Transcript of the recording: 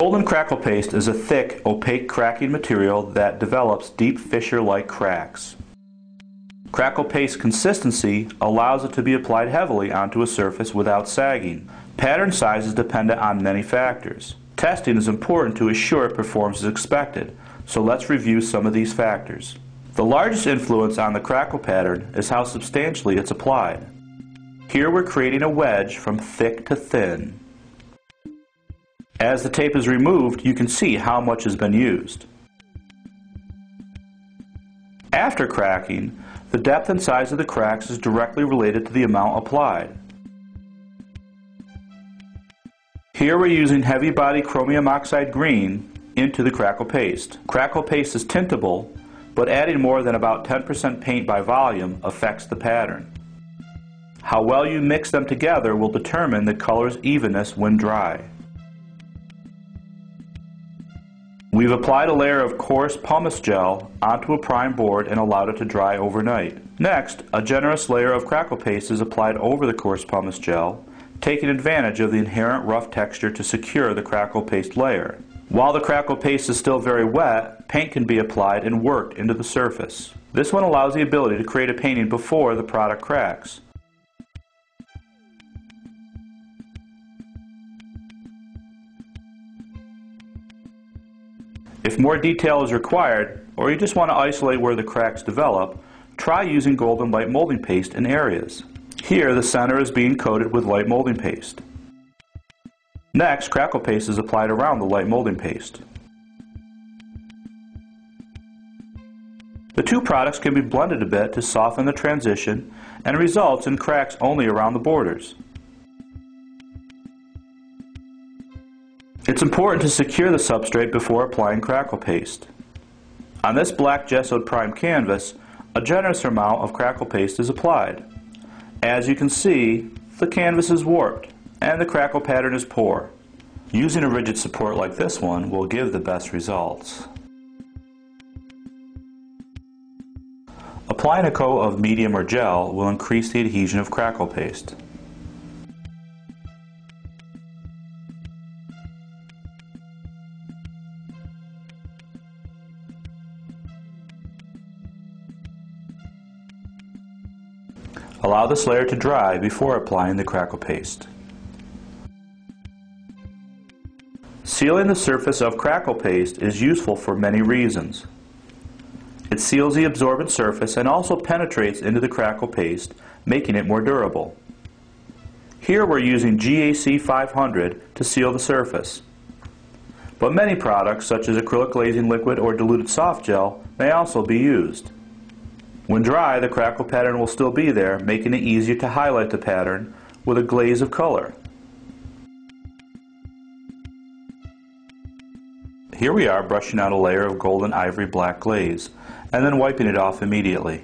Golden crackle paste is a thick, opaque cracking material that develops deep fissure-like cracks. Crackle paste consistency allows it to be applied heavily onto a surface without sagging. Pattern size is dependent on many factors. Testing is important to assure it performs as expected, so let's review some of these factors. The largest influence on the crackle pattern is how substantially it's applied. Here we're creating a wedge from thick to thin. As the tape is removed, you can see how much has been used. After cracking, the depth and size of the cracks is directly related to the amount applied. Here we're using heavy body chromium oxide green into the crackle paste. Crackle paste is tintable, but adding more than about 10% paint by volume affects the pattern. How well you mix them together will determine the color's evenness when dry. We've applied a layer of coarse pumice gel onto a prime board and allowed it to dry overnight. Next, a generous layer of crackle paste is applied over the coarse pumice gel, taking advantage of the inherent rough texture to secure the crackle paste layer. While the crackle paste is still very wet, paint can be applied and worked into the surface. This one allows the ability to create a painting before the product cracks. If more detail is required, or you just want to isolate where the cracks develop, try using golden light molding paste in areas. Here, the center is being coated with light molding paste. Next, crackle paste is applied around the light molding paste. The two products can be blended a bit to soften the transition and results in cracks only around the borders. It's important to secure the substrate before applying crackle paste. On this black gessoed prime canvas, a generous amount of crackle paste is applied. As you can see, the canvas is warped and the crackle pattern is poor. Using a rigid support like this one will give the best results. Applying a coat of medium or gel will increase the adhesion of crackle paste. Allow this layer to dry before applying the crackle paste. Sealing the surface of crackle paste is useful for many reasons. It seals the absorbent surface and also penetrates into the crackle paste, making it more durable. Here we're using GAC 500 to seal the surface. But many products, such as acrylic glazing liquid or diluted soft gel, may also be used. When dry, the crackle pattern will still be there, making it easier to highlight the pattern with a glaze of color. Here we are brushing out a layer of golden ivory black glaze, and then wiping it off immediately.